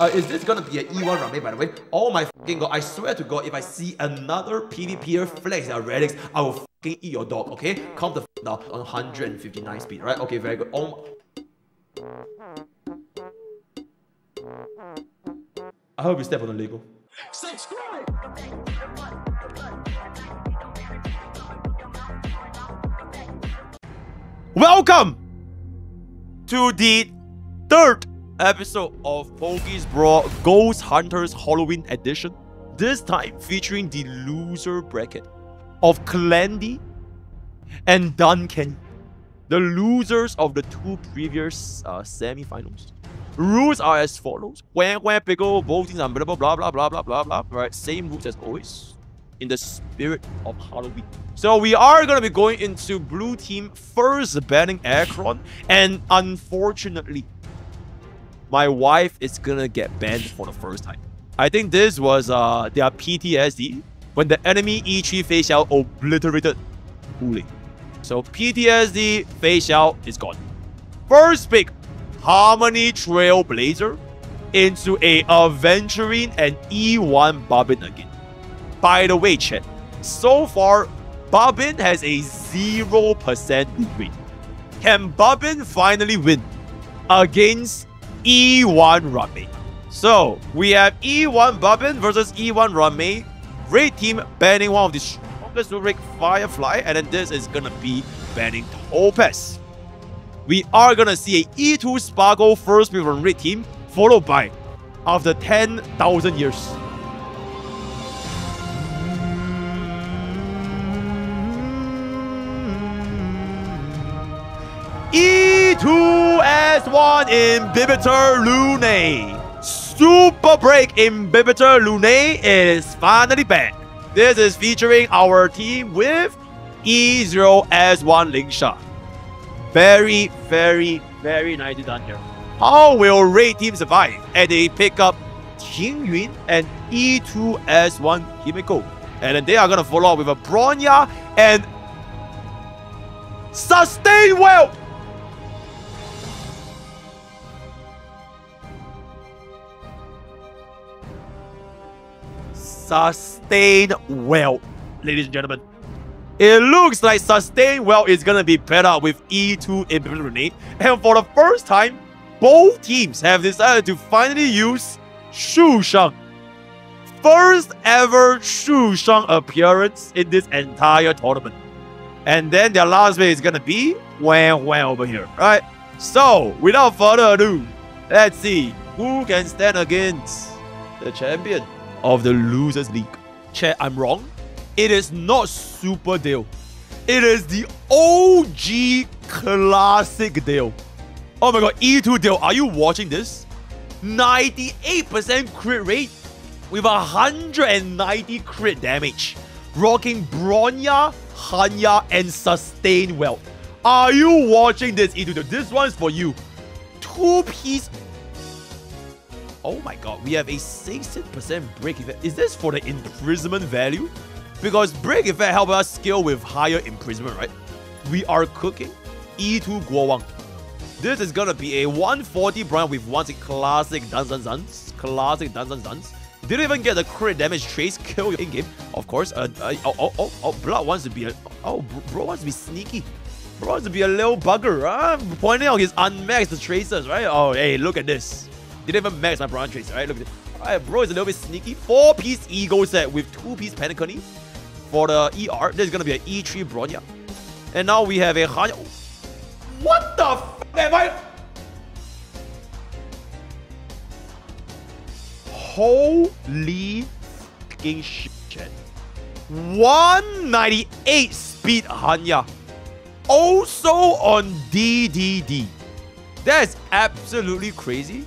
Uh, is this gonna be an E1 Rame, by the way? Oh my fucking god, I swear to god, if I see another PvPer flex their relics, I will fucking eat your dog, okay? Calm the f down on 159 speed, right? Okay, very good. Oh I hope you step on the Lego. Subscribe! Welcome to the third episode of Pokke's Brawl Ghost Hunters Halloween Edition. This time featuring the loser bracket of Clandy and Duncan, the losers of the two previous uh, semi-finals. Rules are as follows. When, when, pickle, voting, and blah, blah, blah, blah, blah, blah, blah, blah. Right, same rules as always. In the spirit of Halloween. So we are going to be going into blue team first banning Acheron. And unfortunately, my wife is to get banned for the first time. I think this was uh, their PTSD when the enemy E3 Fei Xiao obliterated Hu So PTSD Fei Xiao is gone. First pick, Harmony Trailblazer into a Aventurine and E1 Bobbin again. By the way, chat, so far, Bobbin has a 0% win rate. Can Bobbin finally win against E1 Rame? So, we have E1 Barbin versus E1 Rame. Red team banning one of the strongest Rurik Firefly, and then this is gonna be banning Topaz we are gonna see a E2 Sparkle first pick from Red Team, followed by, after 10,000 years. E2S1 Imbibitor Lune. Super Break in Imbibitor Lune is finally back. This is featuring our team with E0S1 Lingsha. Very, very, very nicely done here. How will Red Team survive as they pick up Qingyun and E2S1 Himeko? And then they are going to follow up with a Bronya and sustain Welt. Sustain Welt, ladies and gentlemen. It looks like sustain Welt is gonna be better with E2 Implement And for the first time, both teams have decided to finally use Sushang. First ever Sushang appearance in this entire tournament. And then their last bit is gonna be Wang Wang over here, right? So, without further ado, let's see who can stand against the champion of the Losers League. Chat, I'm wrong? It is not Super Deal. It is the OG Classic Deal. Oh my god, E2 Deal, are you watching this? 98% crit rate with 190 crit damage. Rocking Bronya, Hanya, and Sustain Welt. Are you watching this, E2 Deal? This one's for you. Two-piece Oh my god, we have a 16% break effect. Is this for the imprisonment value? Because break effect help us scale with higher imprisonment, right? We are cooking E2 Guo This is gonna be a 140 brand with one classic Duns Duns. Classic Duns. Didn't even get the crit damage trace kill in game. Of course, uh, uh, oh, oh, oh, oh, Blood wants to be a. Oh, bro wants to be sneaky. Bro wants to be a little bugger, huh? Pointing out his unmaxed tracers, right? Oh, hey, look at this. Didn't even max my bronze tracer, right? Look at this. Alright, bro is a little bit sneaky. Four piece ego set with two piece Penacony for the ER. Going to be an E3 Bronya. And now we have a Hanya. What the f am I? Holy fucking shit. 198 speed Hanya. Also on DDD. That is absolutely crazy.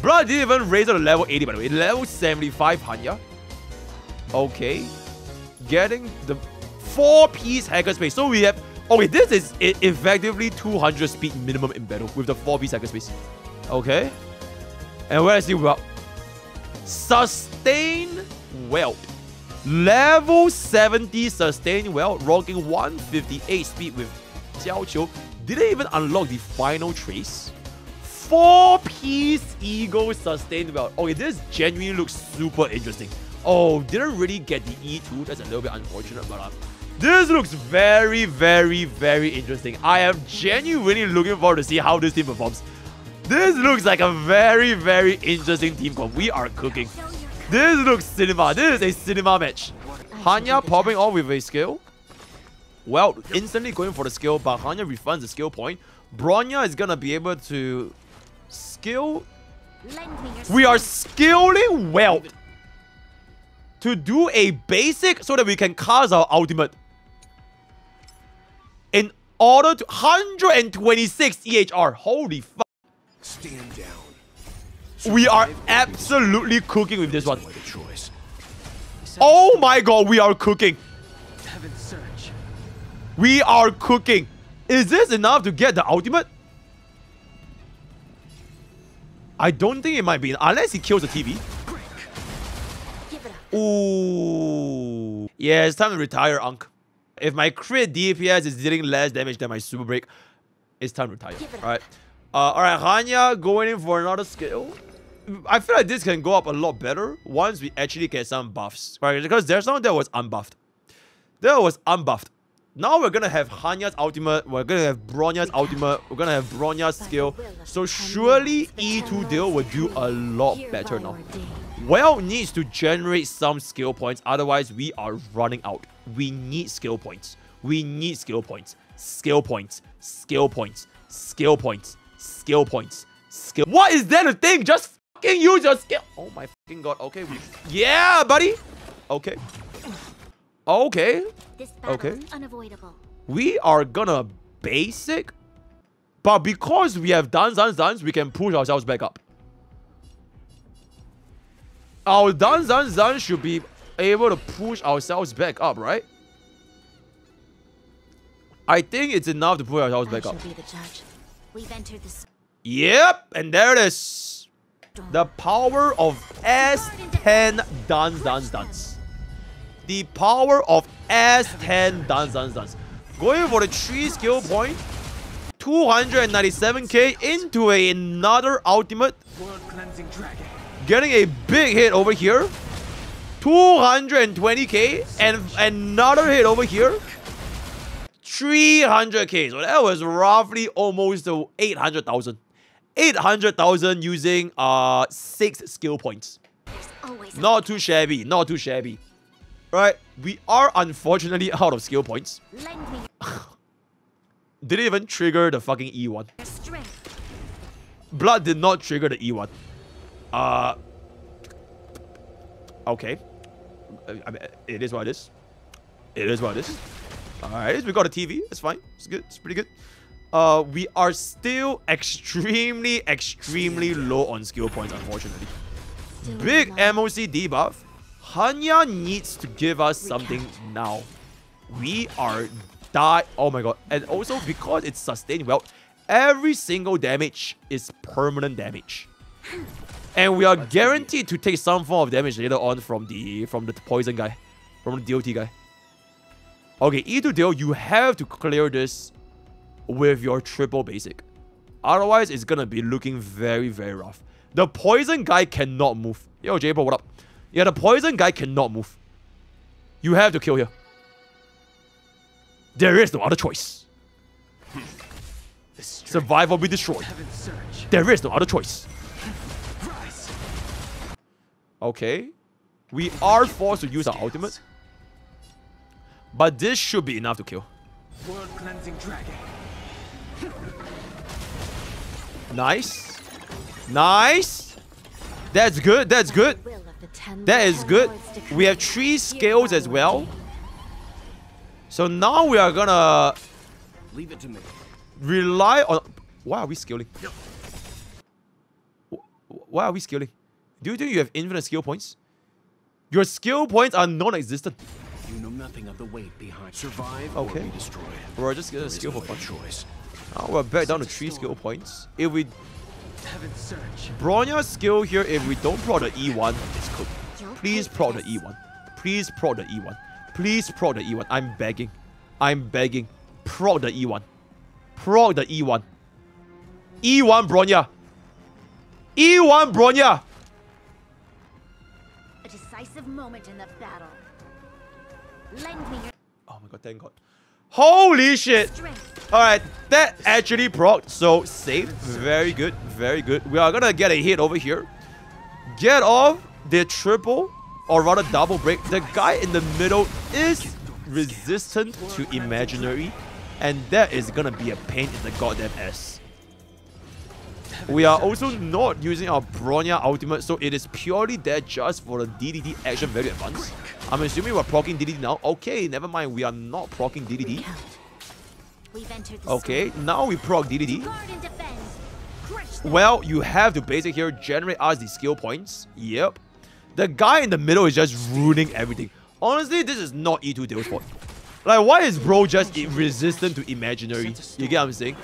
Bro, didn't even raise to level 80 by the way. Level 75 Hanya. Okay getting the four-piece hacker space. So we have... Okay, this is effectively 200 speed minimum in battle with the four-piece hacker space. Okay. And where is the Welt? Sustain Welt. Level 70 Sustain Welt, rocking 158 speed with Jiao Qiu. Didn't even unlock the final trace. Four-piece Eagle sustained Welt. Okay, this genuinely looks super interesting. Oh, didn't really get the E2. That's a little bit unfortunate, but uh, this looks very, very, very interesting. I am genuinely looking forward to see how this team performs. This looks like a very, very interesting team comp. We are cooking. This looks cinema. This is a cinema match. Hanya popping off with a skill. Well, instantly going for the skill, but Hanya refunds the skill point. Bronya is gonna be able to skill. We are skilling Welt to do a basic so that we can cast our ultimate. In order to 126 EHR. Holy fuck. Stand down. We are absolutely cooking with this one. Oh my god, we are cooking. We are cooking. Is this enough to get the ultimate? I don't think it might be, unless he kills the TV. Ooh. Yeah, it's time to retire, Unk. If my crit DPS is dealing less damage than my super break, it's time to retire. Alright. Uh, Alright, Hanya going in for another skill. I feel like this can go up a lot better once we actually get some buffs. Right, because there's someone that was unbuffed. That was unbuffed. Now we're gonna have Hanya's ultimate, we're gonna have Bronya's ultimate, we're gonna have Bronya's skill. So surely E2 deal will do a lot better now. Welt needs to generate some skill points, otherwise we are running out. We need skill points. We need skill points. Skill points. Skill points. Skill points. Skill points. Skill. What is that a thing? Just fucking use your skill. Oh my fucking god. Okay. We... Yeah, buddy. Okay. Okay. okay. unavoidable. We are gonna basic. But because we have done, done, done, we can push ourselves back up. Our done, done, done should be able to push ourselves back up, right? I think it's enough to push ourselves back up. Yep, and there it is. The power of S10 dance, dance, dance. The power of S10 dance, dance, dance. Going for the 3 skill point. 297k into another ultimate. Getting a big hit over here. 220k and another hit over here. 300k. So that was roughly almost 800,000. 800,000 using uh six skill points. Not too shabby. Not too shabby. Right? We are unfortunately out of skill points. Didn't even trigger the fucking E1. Blood did not trigger the E1. Uh, okay. I mean, it is what it is. It is what it is. Alright, we got a TV. It's fine. It's good. It's pretty good. Uh, we are still extremely, extremely low on skill points, unfortunately. Big MOC debuff. Hanya needs to give us something now. We are die. Oh my god. And also because it's sustained Welt, every single damage is permanent damage. And we are guaranteed to take some form of damage later on from the from the poison guy. From the DOT guy. Okay, E2 deal, you have to clear this with your triple basic. Otherwise, it's gonna be looking very, very rough. The poison guy cannot move. Yo, j what up? Yeah, the poison guy cannot move. You have to kill here. There is no other choice. Survive or be destroyed. There is no other choice. Okay. We are forced to use our ultimate. But this should be enough to kill. World cleansing dragon. Nice. Nice. That's good. That's good. That is good. We have three skills as well. So now we are gonna leave it to me. Rely on. Why are we scaling? Why are we scaling? Do you think you have infinite skill points? Your skill points are non-existent. You know nothing of the weight behind survive okay. or be destroyed. We're just gonna skill for fun. Choice. Now we're back down to three skill points. If we Bronya's skill here, if we don't pro the E1, it's cooked. Please pro the E1. Please pro the E1. Please pro the E1. I'm begging. I'm begging. Pro the E1. Pro the E1. E1 Bronya. E1 Bronya. A decisive moment in the battle. Lend me your Oh my god, thank god. Holy shit. Alright, that actually proc, so safe. Very good, very good. We are gonna get a hit over here. Get off the triple, or rather double break. The guy in the middle is resistant to imaginary, and that is gonna be a pain in the goddamn ass. We are also not using our Bronya ultimate, so it is purely there just for the DDD action value advance. I'm assuming we're proccing DDD now. Okay, never mind, we are not proccing DDD. Recount. We've entered the Okay, now we proc. DDD. Guard and defend. Crush them. Well, you have to basic here generate us the skill points. Yep. The guy in the middle is just ruining everything. Honestly, this is not E2 Deal's fault. Like, why is bro just resistant to imaginary? You get what I'm saying?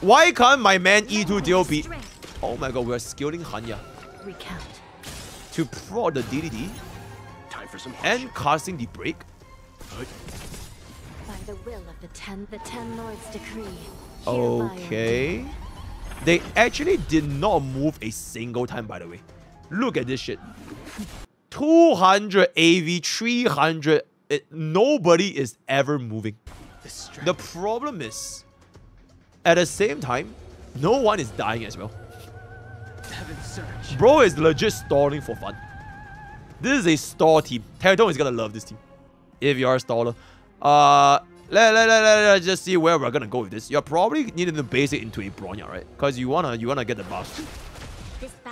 Why can't my man E2 Deal be... Oh my god, we're skilling Hanya Recount. to prod the DDD Time for some and causing the break. By the will of the ten, the ten lords decree. Okay. They actually did not move a single time, by the way. Look at this shit. 200 AV, 300. It, eh, nobody is ever moving. This. The problem is, at the same time, no one is dying as well. Bro is legit stalling for fun. This is a stall team. Terradon is gonna love this team. If you are a staller. Uh, let, let, let, let, let's just see where we're gonna go with this. You're probably needing to base it into a Bronya, right? Because you wanna you wanna get the buff.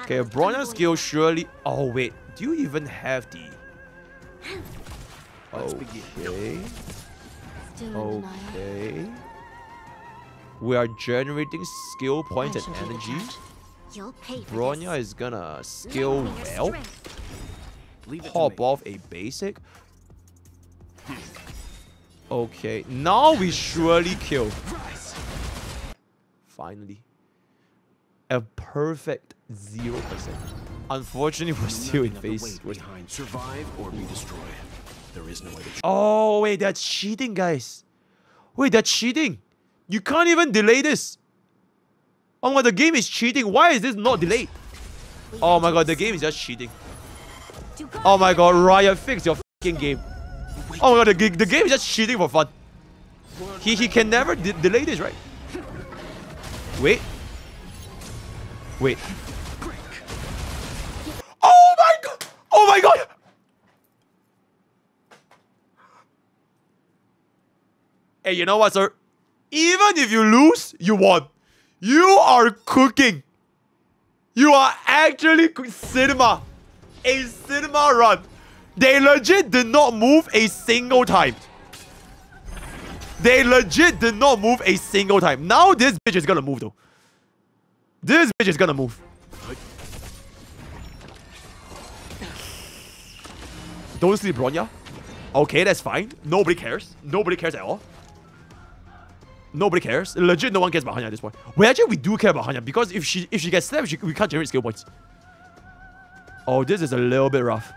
Okay, Bronya skill surely. Oh wait, do you even have the? Okay. Still in denial. Okay. We are generating skill points and shall be the energy. judge. You'll pay for Bronya is gonna skill Lend me your well. Strength. Leave Pop me. off a basic. Okay, now we surely kill. Finally. A perfect 0%. Unfortunately, we're still in Nothing of the phase. behind. Survive or be destroyed. There is no choice. Oh, wait, they're cheating, guys. Wait, they're cheating. You can't even delay this. Oh my, god, the game is cheating. Why is this not delayed? Oh my god, the game is just cheating. Oh my god. Riot, fix your fucking game. Oh my god, the, the game is just cheating for fun. He, he can never de- delay this, right? Wait. Wait. Oh my god! Oh my god! Hey, you know what, sir? Even if you lose, you won. You are cooking. You are actually cinema. A cinema run. They legit did not move a single time. They legit did not move a single time. Now this bitch is gonna move though. This bitch is gonna move. Don't sleep, Bronya. Okay, that's fine. Nobody cares. Nobody cares at all. Nobody cares. Legit, no one cares about Hanya at this point. Well, actually, we do care about Hanya because if she if she gets slapped, she, we can't generate skill points. Oh, this is a little bit rough.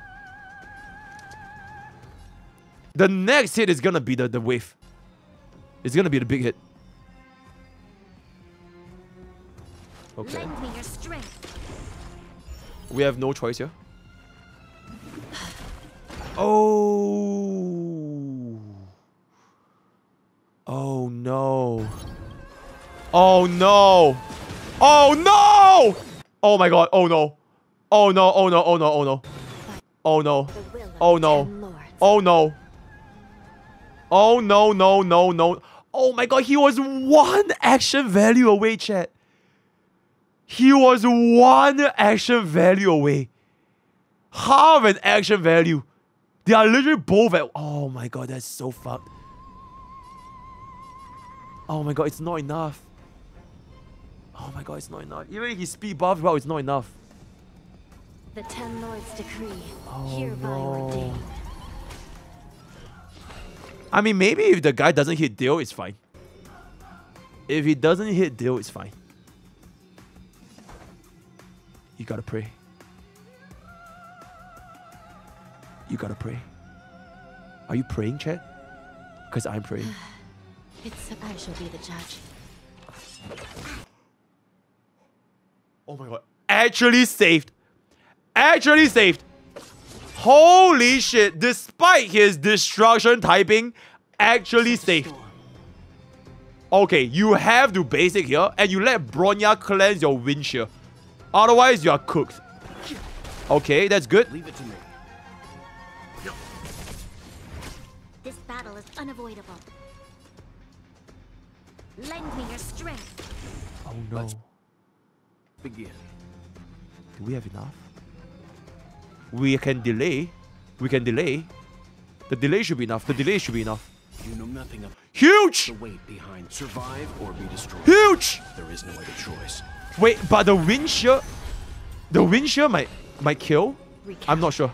The next hit is gonna be the, the wave. It's gonna be the big hit. Okay. Lend me your strength. We have no choice here. Oh. Oh no. Oh no. Oh no! Oh my god. Oh no. Oh no. Oh no. Oh no. Oh no. Oh no. Oh no. Oh no. Oh no, no, no, no. Oh my god, he was one action value away, chat. He was one action value away. Half an action value. They are literally both at. Oh my god, that's so fucked. Oh my god, it's not enough. Oh my god, it's not enough. Even if he speed buff, well, it's not enough. The ten lords decree. Oh, hereby no. ordained. I mean, maybe if the guy doesn't hit deal, it's fine. If he doesn't hit deal, it's fine. You gotta pray. You gotta pray. Are you praying, Chad? Because I'm praying. It's I shall be the judge. Oh my god. actually saved. Actually saved. Holy shit, despite his destruction typing, actually saved. Okay, you have to basic here, and you let Bronya cleanse your windshield. Otherwise, you are cooked. Okay, that's good. Leave it to me. This battle is unavoidable. Lend me your strength. Oh no. Let's- Begin. Do we have enough? We can delay. We can delay. The delay should be enough. The delay should be enough. You know nothing of Huge! the weight behind survive or be destroyed. Huge! There is no other choice. Wait, but the windshield, the windshield might might kill. I'm not sure.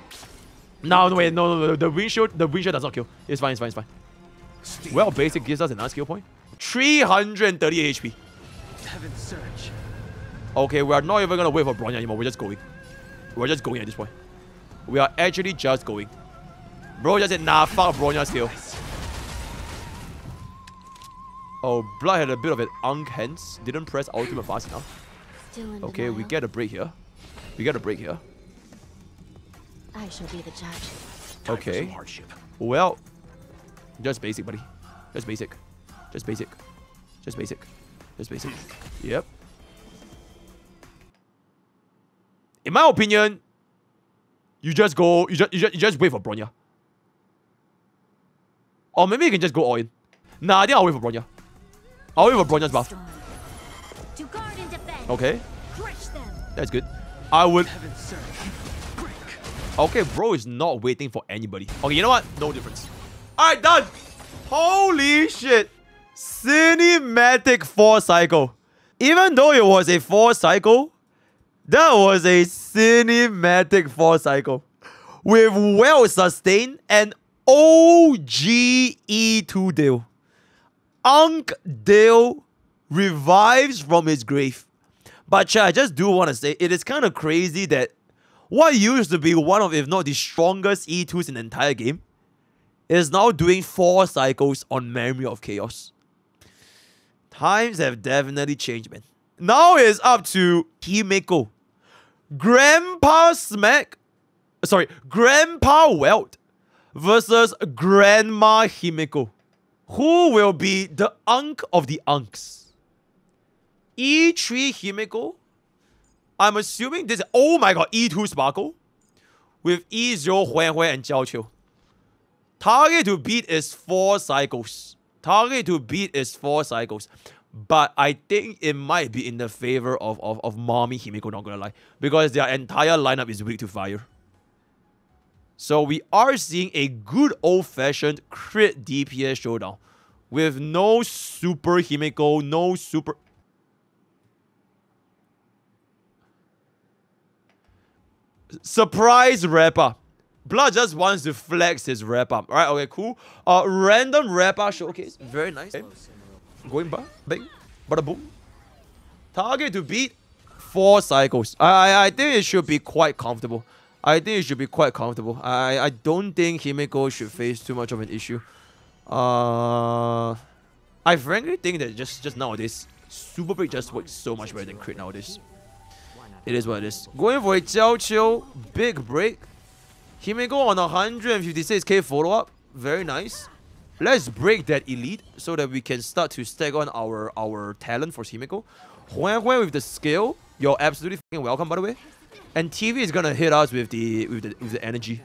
No, no, wait, no, no, no. The windshield, the windshield does not kill. It's fine, it's fine, it's fine. Well, basic gives us another skill point. 330 HP. Heaven search. Okay, we are not even gonna wait for Bronya anymore. We're just going. We're just going at this point. We are actually just going. Bro just said, nah, fuck Bronya still. Oh, Blood had a bit of an unk hence. Didn't press ultimate fast enough. Still in Okay, we get a break here. We get a break here. I shall be the judge. Okay. Well, just basic, buddy. Just basic. Just basic. Just basic. Just basic. Yep. In my opinion, you just go. You just you just, you just wait for Bronya. Or maybe you can just go all in. Nah, I think I'll wait for Bronya. I'll wait for Bronya's buff. Storm. To guard and defend. Okay, Crush them. that's good. I would. Heaven search. Break. Okay, bro is not waiting for anybody. Okay, you know what? No difference. Alright, done! Holy shit! Cinematic 4 cycle. Even though it was a 4 cycle, that was a cinematic 4 cycle. With Welt sustained and OG E2 deal. Unk Dale revives from his grave. But I just do want to say it is kind of crazy that what used to be one of, if not the strongest E2s in the entire game, is now doing four cycles on Memory of Chaos. Times have definitely changed, man. Now it's up to Himeko. Grandpa Smack, sorry, Grandpa Welt versus Grandma Himeko. Who will be the unk of the unks? E3 Himeko I'm assuming this. Oh my god, E2 Sparkle with E0 Huan Huan and Jiao Qiu. Target to beat is four cycles. Target to beat is four cycles. But I think it might be in the favor of, of, of Mommy Himeko, not gonna lie. Because their entire lineup is weak to fire. So we are seeing a good old-fashioned crit DPS showdown. With no super Himeko, no super... Surprise wrap up. Blood just wants to flex his wrap up. Alright, okay, cool. Uh random wrap up showcase. Very nice. Okay. Going back. Bang. Bada boom. Target to beat four cycles. I, I think it should be quite comfortable. I think it should be quite comfortable. I I don't think Himeko should face too much of an issue. Uh I frankly think that just just nowadays, Super Break just works so much better than Crit nowadays. It is what it is. Going for a Jiao Qiu big break. Himeko on 156k follow up. Very nice. Let's break that elite so that we can start to stack on our our talent for Himeko. Huan Huan with the skill. You're absolutely welcome by the way. And TV is gonna hit us with the with the with the energy.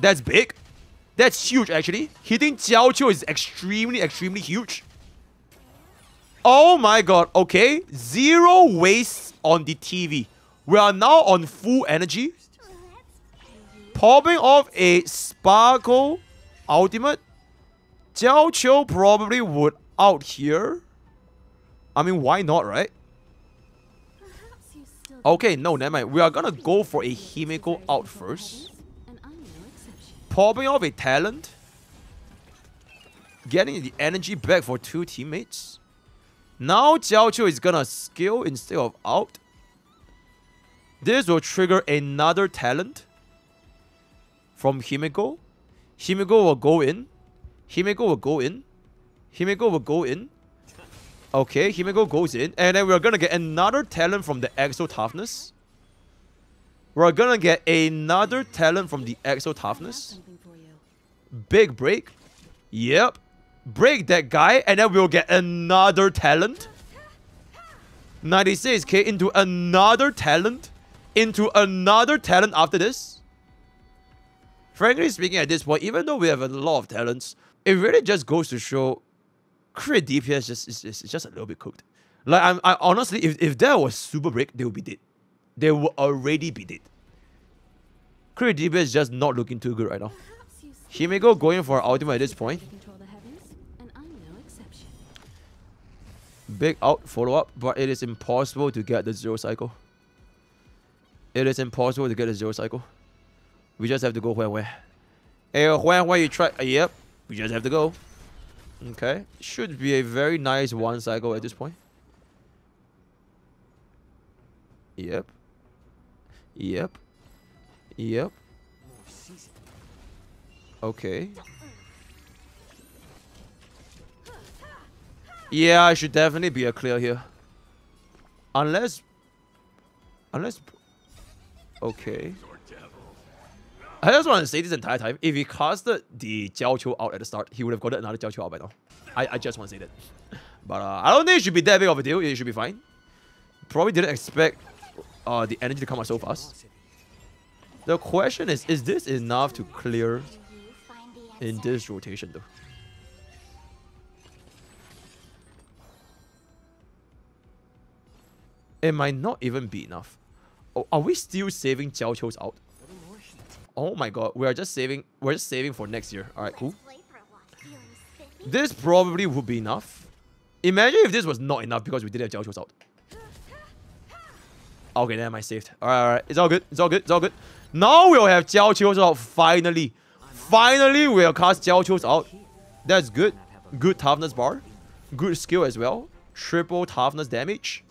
That's big. That's huge actually. Hitting Jiao Qiu is extremely, extremely huge. Oh my god, okay. Zero waste on the TV. We are now on full energy. Popping off a Sparkle Ultimate. Jiao Qiu probably would out here. I mean, why not, right? Okay, no, never mind. We are gonna go for a Himeko out first. Popping off a talent. Getting the energy back for two teammates. Now Jiao Qiu is gonna skill instead of out. This will trigger another talent from Himeko. Himeko will go in. Himeko will go in. Himeko will go in. Okay, Himeko goes in, and then we're gonna get another talent from the Exo Toughness. We're gonna get another talent from the Exo Toughness. Big break. Yep. Break that guy, and then we'll get another talent. 96k into another talent. Into another talent after this. Frankly speaking, at this point, even though we have a lot of talents, it really just goes to show crit DPS just is, just a little bit cooked. Like I'm I honestly if, if there was super break, they would be dead. They would already be dead. Crit DPS is just not looking too good right now. Himeko going for ultimate at this point. Big out follow up, but it is impossible to get the zero cycle. It is impossible to get the zero cycle. We just have to go where where. Hey, uh, where where you try? Uh, yep, we just have to go. Okay. Should be a very nice one cycle at this point. Yep. Yep. Yep. Okay. Yeah, I should definitely be a clear here. Unless... Unless... Okay. I just want to say this entire time, if he casted the Jiao out at the start, he would have got another Jiao out by now. I, I just want to say that. But uh, I don't think it should be that big of a deal. It should be fine. Probably didn't expect uh, the energy to come out so fast. The question is, is this enough to clear in this rotation though? It might not even be enough. Oh, are we still saving Jiao Qiu's out? Oh my god, we are just saving we're just saving for next year. Alright, cool. This probably would be enough. Imagine if this was not enough because we didn't have Jiao Qiu's out. Okay, then I saved. Alright, alright. It's all good. It's all good. It's all good. Now we'll have Jiao Qiu's out finally. Finally, we'll cast Jiao Qiu's out. That's good. Good toughness bar. Good skill as well. Triple toughness damage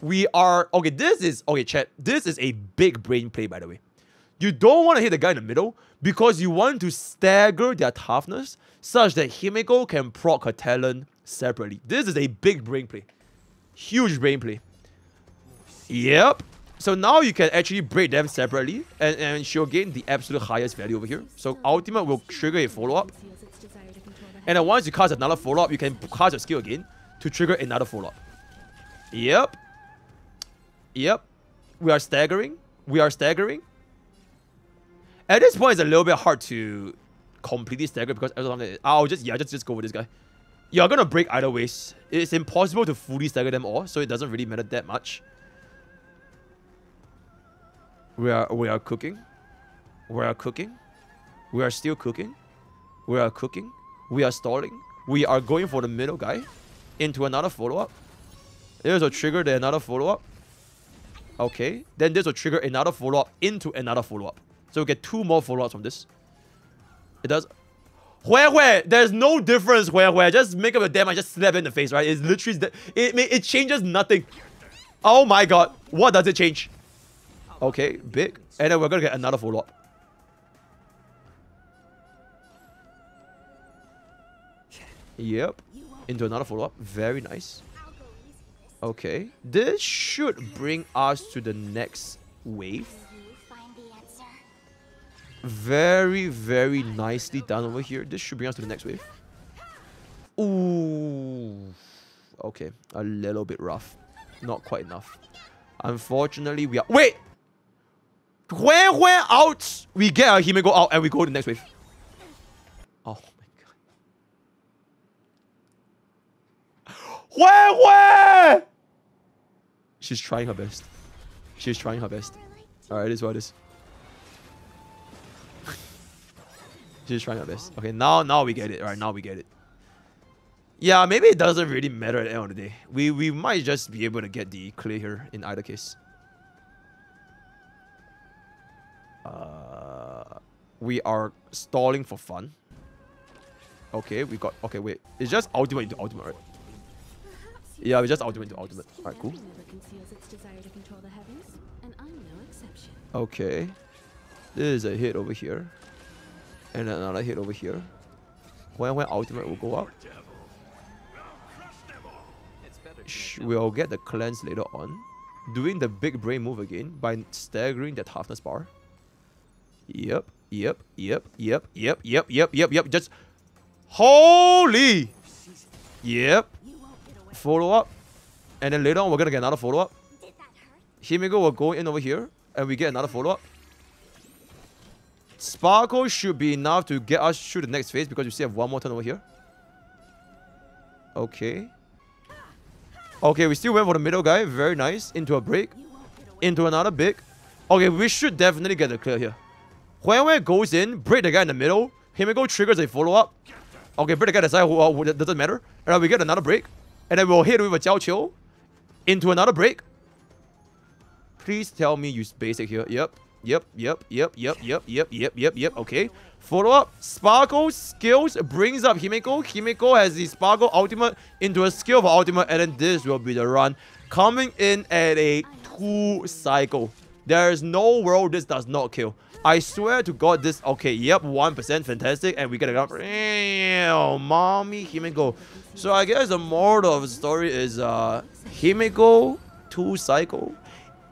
we are okay. This is okay, chat. This is a big brain play, by the way. You don't want to hit the guy in the middle because you want to stagger their toughness such that Himeko can proc her talent separately. This is a big brain play. Huge brain play. Yep. So now you can actually break them separately and, and she'll gain the absolute highest value over here. So ultimate will trigger a follow-up. And then once you cast another follow-up, you can cast your skill again to trigger another follow-up. Yep. Yep. We are staggering. We are staggering. At this point, it's a little bit hard to completely stagger because I'll just, yeah, just, just go with this guy. You're gonna break either ways. It's impossible to fully stagger them all, so it doesn't really matter that much. We are, we are cooking. We are cooking. We are still cooking. We are cooking. We are stalling. We are going for the middle guy into another follow-up. There's a trigger, there, another follow-up. Okay. Then this will trigger another follow-up into another follow-up. So we get two more follow-ups from this. It does... Where, where? There's no difference where, where. Just make up a damn I just slap in the face, right? It's literally... It, it changes nothing. Oh my god. What does it change? Okay, big. And then we're gonna get another follow-up. Yep. Into another follow-up. Very nice. Okay. This should bring us to the next wave. Very, very nicely done over here. This should bring us to the next wave. Ooh. Okay. A little bit rough. Not quite enough. Unfortunately, we are... Wait! Where, where out? We get our Himeko out and we go to the next wave. Oh my god. Where, where? She's trying her best. She's trying her best. Alright, it is what it is. She's trying her best. Okay, now now we get it. Alright, now we get it. Yeah, maybe it doesn't really matter at the end of the day. We we might just be able to get the clear here in either case. Uh, we are stalling for fun. Okay, we got... Okay, wait. It's just ultimate into ultimate, right? Yeah, we just ultimate into ultimate. Alright, cool. Okay. This is a hit over here. And another hit over here. When when ultimate will go up. we'll get the cleanse later on. Doing the big brain move again by staggering the toughness bar. Yep, yep, yep, yep, yep, yep, yep, yep, yep. Just holy. Yep. Follow up. And then later on, we're gonna get another follow up. Himeko will go in over here, and we get another follow up. Sparkle should be enough to get us through the next phase because we still have one more turn over here. Okay. Okay, we still went for the middle guy. Very nice. Into a break. Into another big. Okay, we should definitely get the clear here. Huanwei goes in, break the guy in the middle. Himeko triggers a follow-up. Okay, break the guy that side, who, uh, who, doesn't matter. And we get another break. And then we'll hit with a Jiao Qiu. Into another break. Please tell me use basic here. Yep. Yep, yep, yep, yep, yep, yep, yep, yep, yep. Okay. Follow up. Sparkle skills brings up Himeko. Himeko has the Sparkle ultimate into a skill for ultimate, and then this will be the run. Coming in at a two cycle. There is no world this does not kill. I swear to God, this okay. Yep, one percent, fantastic, and we get a gun. Damn, mommy Himeko. So I guess the moral of the story is uh Himeko two cycle,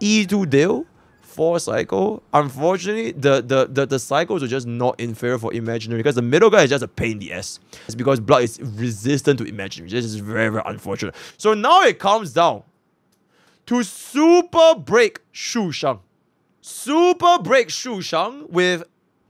E2 deal, four cycle. Unfortunately, the, the, the, the cycles are just not in inferior for imaginary because the middle guy is just a pain in the ass. It's because blood is resistant to imaginary. This is very, very unfortunate. So now it comes down to super break Sushang. Super break Sushang with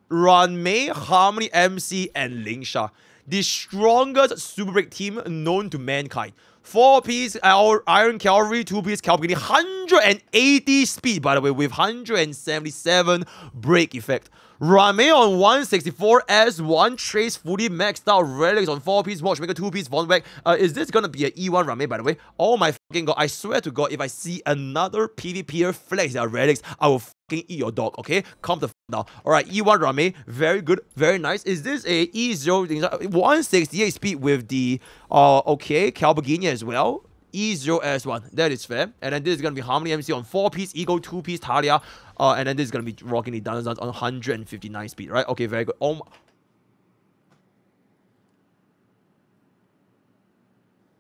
Ruan Mei, Harmony MC, and Lingsha. The strongest super break team known to mankind. 4 piece our Iron Cavalry, 2 piece Kalpagni, 180 speed by the way, with 177 break effect. Rame on 164 S1 trace fully maxed out relics on 4 piece watchmaker 2 piece Vonwacq. Uh, is this gonna be an E1 Rame by the way? Oh my fucking god, I swear to god, if I see another PvPer flex their relics, I will eat your dog, okay? Calm the f down. Alright, E1 Rame, very good, very nice. Is this a E0 168 speed with the uh okay, Kalpagni as well? E0 S1. That is fair. And then this is to be Harmony MC on 4 piece, Ego 2 piece, Talia. Uh, and then this is to be rocking the on 159 speed, right? Okay, very good. Oh my.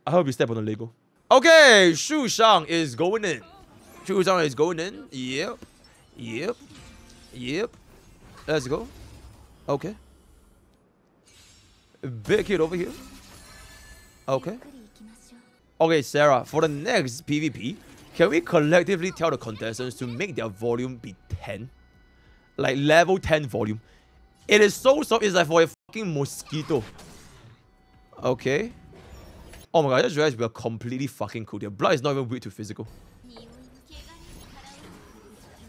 I hope you step on the Lego. Okay, Sushang is going in. Sushang is going in. Yep. Yep. Yep. Let's go. Okay. Big hit over here. Okay. Okay, Sarah, for the next PvP, can we collectively tell the contestants to make their volume be 10? Like level 10 volume. It is so soft, it's like for a fucking mosquito. Okay. Oh my god, I just realized we are completely fucking cool. Their blood is not even weak to physical.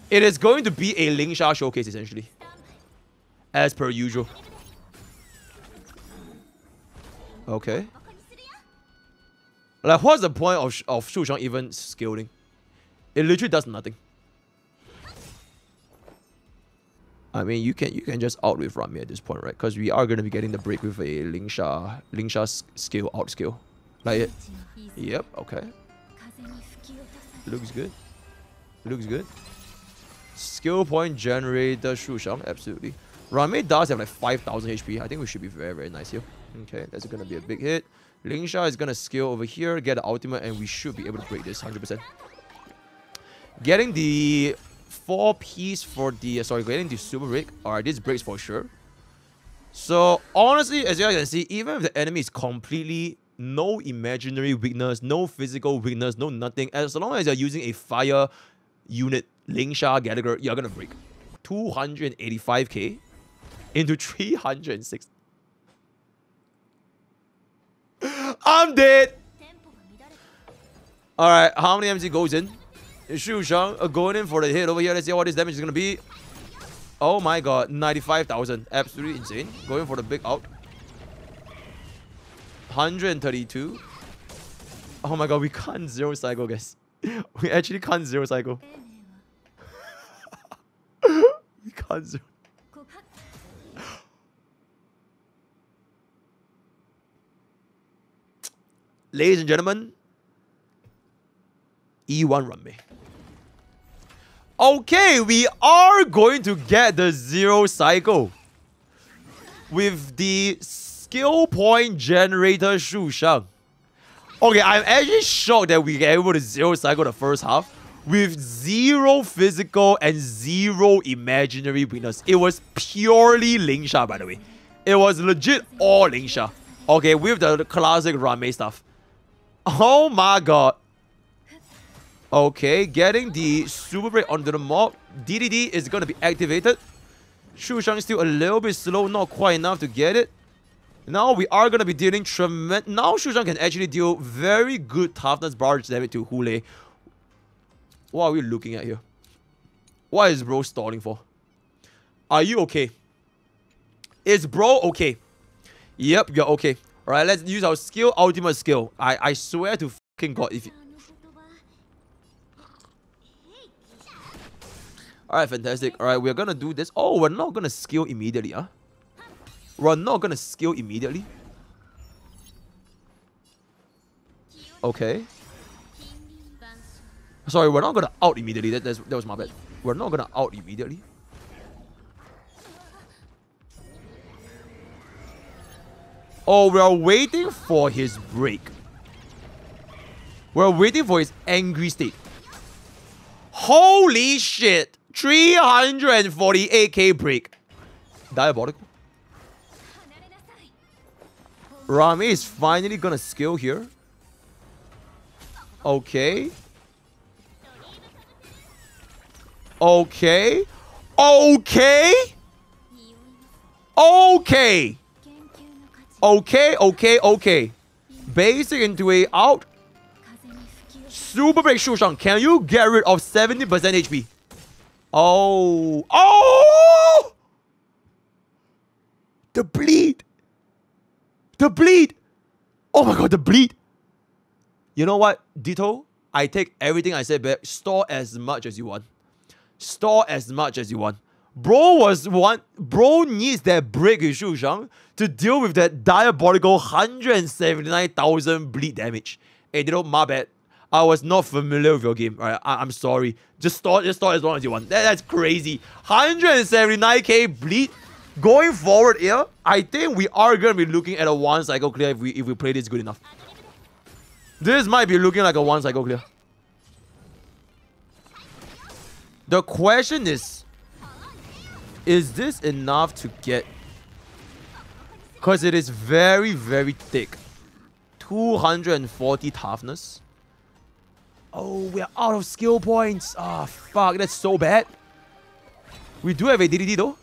It is going to be a Lingsha showcase, essentially. As per usual. Okay. Like, what's the point of, of Sushang even scaling? It literally does nothing. I mean, you can you can just out with Rami at this point, right? Because we are going to be getting the break with a Lingsha, Xia skill, out skill. Like it. Yep, okay. Looks good. Looks good. Skill point generator Sushang, absolutely. Rame does have like 5000 HP. I think we should be very, very nice here. Okay, that's gonna be a big hit. Lingsha is gonna skill over here, get the ultimate, and we should be able to break this 100%. Getting the 4 piece for the, uh, sorry, getting the super break. Alright, this breaks for sure. So, honestly, as you guys can see, even if the enemy is completely no imaginary weakness, no physical weakness, no nothing, as long as you're using a fire unit, Ling Lingsha Gallagher you're gonna break. 285k into 306 I'm dead. All right how many MC goes in? Sushang uh, going in for the hit over here. Let's see what his damage is gonna be. Oh my god 95,000 absolutely insane. Going for the big out. 132 oh my god we can't zero cycle guys. We actually can't zero cycle we can't zoom. Ladies and gentlemen, E1 run. Okay, we are going to get the zero cycle with the skill point generator Sushang. Okay, I'm actually shocked that we get able to zero cycle the first half with zero physical and zero imaginary winners. It was purely Ling Lingsha, by the way. It was legit all Ling Lingsha. Okay, with the classic Rame stuff. Oh my god. Okay, getting the super break onto the mob. DDD is going to be activated. Sushang still a little bit slow, not quite enough to get it. Now we are going to be dealing tremendous... Now Sushang can actually deal very good toughness barge damage to Hule. What are we looking at here? What is bro stalling for? Are you okay? Is bro okay? Yep, you're okay. Alright, let's use our skill, ultimate skill. I, I swear to fucking god if you... Alright, fantastic. Alright, we're gonna do this. Oh, we're not gonna skill immediately, huh? We're not gonna skill immediately. Okay. Sorry, we're not gonna out immediately. That, that was my bad. We're not gonna out immediately. Oh, we're waiting for his break. We're waiting for his angry state. Holy shit! 348k break. Diabolical. Ruan Mei is finally gonna skill here. Okay. Okay. Okay. Okay. Okay, okay, okay. Basic into a out. Super break Sushang. Can you get rid of 70% HP? Oh. Oh! The bleed. The bleed. Oh my god, the bleed. You know what, Ditto? I take everything I said back. Store as much as you want. Store as much as you want. Bro was one. Bro needs that break with Sushang to deal with that diabolical 179,000 bleed damage. Hey, Ditto, my bad. I was not familiar with your game. Alright, I am sorry. Just store, just store as long as you want. That, that's crazy. 179k bleed. Going forward here, I think we are gonna be looking at a one cycle clear if we if we play this good enough. This might be looking like a one cycle clear. The question is, is this enough to get? Because it is very, very thick. 240 toughness. Oh, we're out of skill points. Ah, oh, fuck. That's so bad. We do have a DDD though.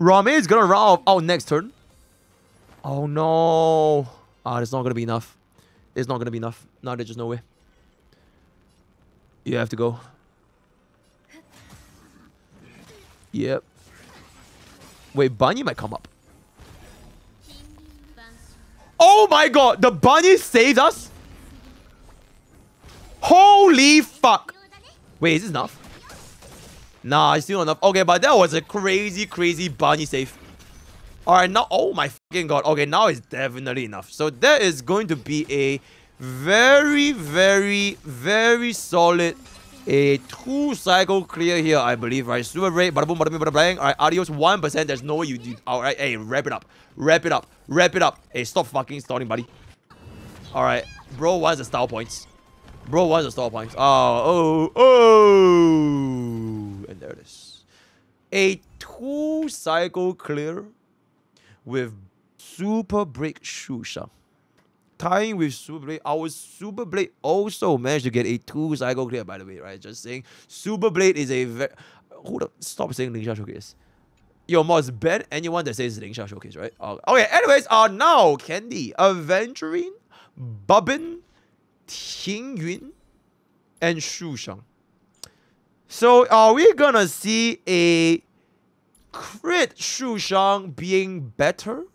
Ruan Mei is gonna run out next turn. Oh no. Ah, it's not gonna be enough. It's not gonna be enough. No, there's just no way. You have to go. Yep. Wait, Bunny might come up. Oh my god, the bunny saved us? Holy fuck! Wait, is this enough? Nah, it's still enough. Okay, but that was a crazy, crazy bunny save. Alright, now, oh my fucking god. Okay, now it's definitely enough. So that is going to be a very, very, very solid a two cycle clear here, I believe, right? Super rate, bada boom, bada bada bang. Alright, adios, 1%. There's no way you do. Alright, hey, wrap it up. Wrap it up. Wrap it up. Hey, stop fucking stalling, buddy. Alright, bro wants the style points. Bro wants the stall points. Oh, oh, oh. And there it is. A two cycle clear with super break Sushang. Tying with Super Blade, our Super Blade also managed to get a two cycle clear, by the way, right? Just saying. Super Blade is a very. Hold up. Stop saying Lingsha Showcase. Yo, must ban anyone that says Lingsha Showcase, right? okay, anyways, uh, now Candy, Aventurine, Bubbin, Yun, and Sushang. So are we gonna see a crit Sushang being better?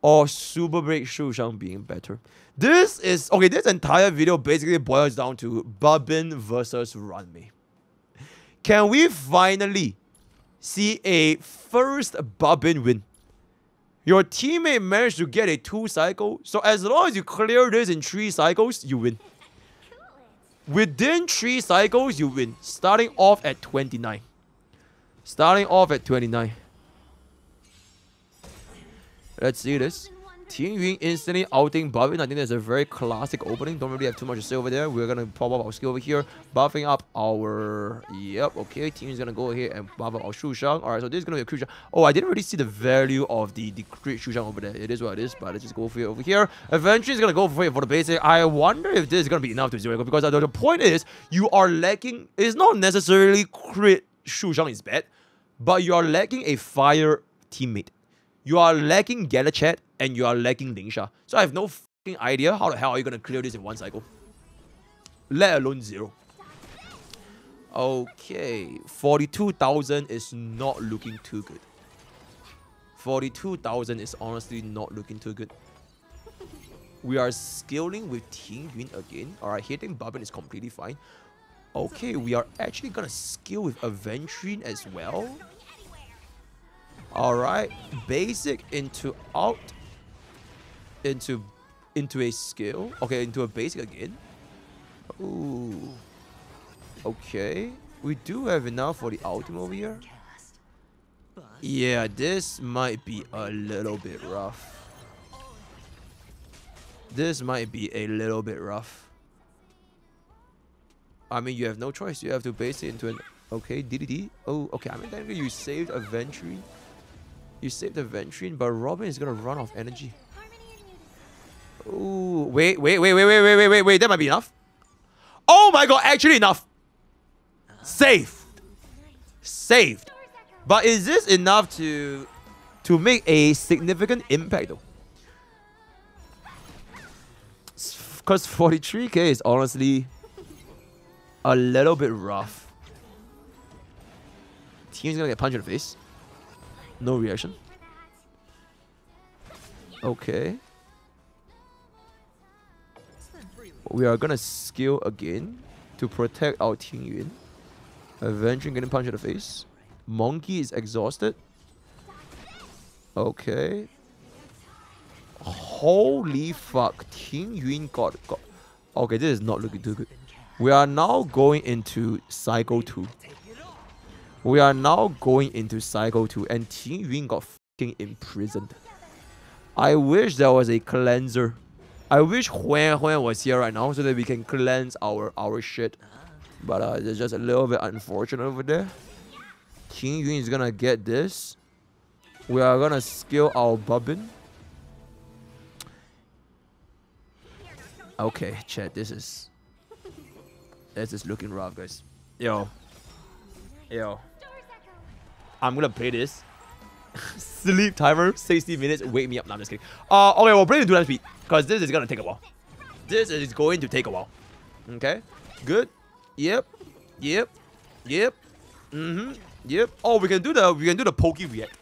Or Super Break Sushang being better? This is okay, this entire video basically boils down to Babin versus Ruan Mei. Can we finally see a first Babin win? Your teammate managed to get a two cycle, so as long as you clear this in three cycles, you win. Within three cycles, you win. Starting off at 29. Starting off at 29. Let's see this. Ting Yun instantly outing Bubble. I think that's a very classic opening. Don't really have too much to say over there. We're gonna pop up our skill over here, buffing up our. Yep, okay. Ting Yun's gonna go ahead and buff up our Sushang. Alright, so this is gonna be a crucial. Oh, I didn't really see the value of the, the crit Sushang over there. It is what it is, but let's just go for it over here. Eventually, it's gonna go for it for the basic. I wonder if this is gonna be enough to zero because the, the point is, you are lacking. It's not necessarily crit Sushang is bad, but you are lacking a fire teammate. You are lacking Gallagher and you are lacking Lingsha. So I have no fucking idea how the hell are you gonna clear this in one cycle. Let alone zero. Okay, 42,000 is not looking too good. 42,000 is honestly not looking too good. We are scaling with Ting Yun again. Alright, hitting Bubble is completely fine. Okay, we are actually gonna skill with Aventurine as well. Alright, basic into out into into a skill. Okay, into a basic again. Ooh. Okay. We do have enough for the ultimate over here. Yeah, this might be a little bit rough. This might be a little bit rough. I mean, you have no choice. You have to base it into an... Okay, DDD. Oh, okay. I mean, technically you saved Aventurine. You saved Aventurine, but Robin is going to run off energy. Ooh, wait, wait, wait, wait, wait, wait, wait, wait, wait. That might be enough. Oh my god, actually enough. Saved. Saved. But is this enough to to make a significant impact though? Because 43k is honestly a little bit rough. Team's gonna get punched in the face. No reaction. Okay. We are gonna skill again to protect our Ting Yun. Avenging getting punched in the face. Monkey is exhausted. Okay. Holy fuck. Ting Yun got, got... Okay, this is not looking too good. We are now going into Cycle 2. We are now going into Cycle 2 and Ting Yun got fucking imprisoned. I wish there was a cleanser. I wish Huohuo was here right now so that we can cleanse our our shit. But uh, it's just a little bit unfortunate over there. Ting Yun is gonna get this. We are gonna skill our Bubbin. Okay, chat, this is... This is looking rough, guys. Yo. Yo. I'm gonna play this. Sleep timer, 60 minutes, wake me up. No, I'm just kidding. Uh, okay, we'll play the dual speed. Because this is gonna take a while. This is going to take a while. Okay? Good. Yep. Yep. Yep. Mm-hmm. Yep. Oh, we can do the we can do the pokey react.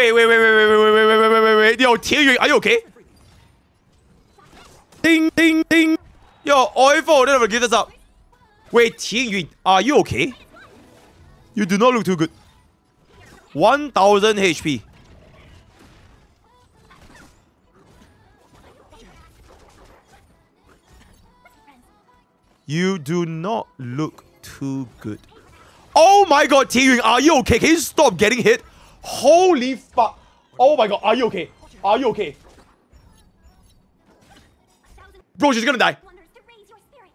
Wait, wait, wait, wait, wait, wait, wait, wait, wait, wait, wait. Yo, Ting Yun, are you okay? Ding, ding, ding. Yo, Oifo, never give this up. Wait, Ting Yun, are you okay? You do not look too good. 1000 HP. You do not look too good. Oh my god, Ting Yun, are you okay? Can you stop getting hit? Holy fuck. Oh my god, are you okay? Are you okay? Bro, she's gonna die.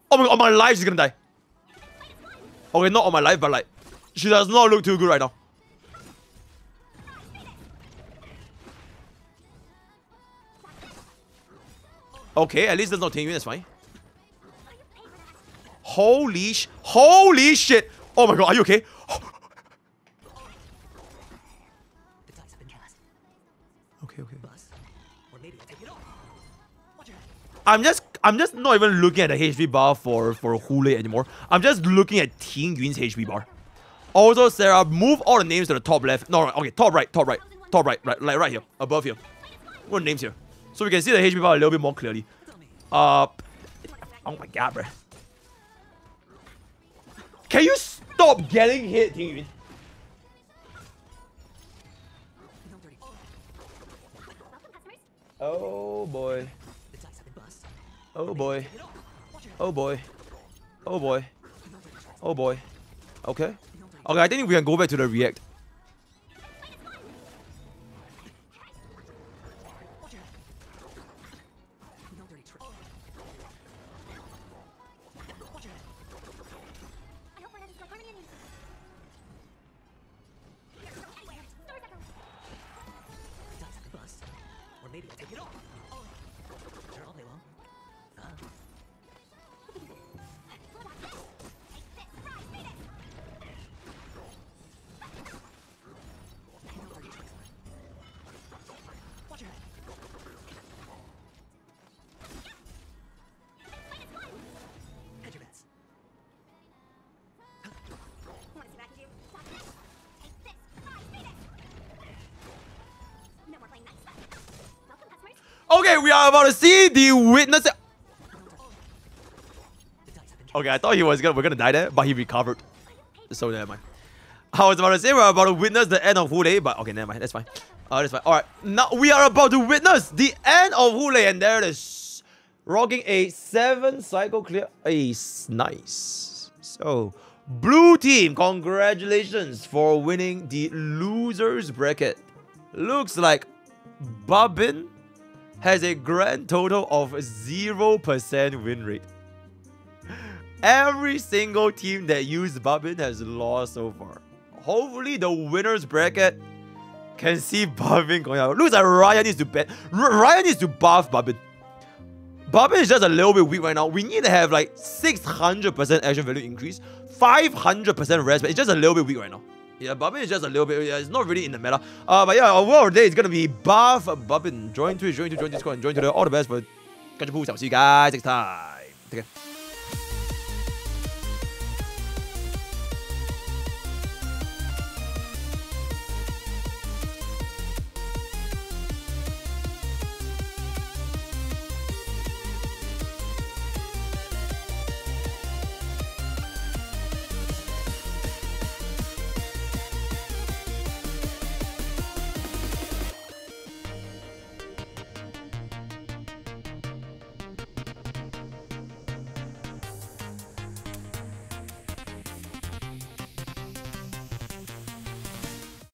Oh my god, on my life, she's gonna die. Okay, not on my life, but like, she does not look too good right now. Okay, at least there's no Yun, that's fine. Holy sh- Holy shit! Oh my god, are you okay? I'm just I'm just not even looking at the HP bar for for Hoolay anymore. I'm just looking at Ting Yun's HP bar. Also, Sarah, move all the names to the top left. No, no, okay, top right, top right, top right, right, like right here, above here. What names here? So we can see the HP bar a little bit more clearly. Uh, oh my god, bro. Can you stop getting hit, Ting Yun? Oh boy. Oh boy. Oh boy. Oh boy. Oh boy. Okay. Okay, I think we can go back to the react. About to see the witness. Okay, I thought he was gonna we're gonna die there, but he recovered. So never mind. I was about to say we're about to witness the end of Hoolay, but okay, never mind. That's fine. Uh, that's fine. All right, now we are about to witness the end of Hoolay, and there it is, rocking a seven cycle clear ace. Nice. So, blue team, congratulations for winning the losers bracket. Looks like Babin has a grand total of zero percent win rate. Every single team that used Babin has lost so far. Hopefully, the winners bracket can see Babin going out. Looks like Ryan needs to bet. Ryan needs to buff Babin. Babin is just a little bit weak right now. We need to have like 600% action value increase, 500% rest, but it's just a little bit weak right now. Yeah, Babin is just a little bit. Yeah, it's not really in the meta. Uh, but yeah, our word of day is gonna be buff Babin. Join Twitch, join to join Discord, and join to the all the best. But catch pool. I'll see you guys next time. Take care.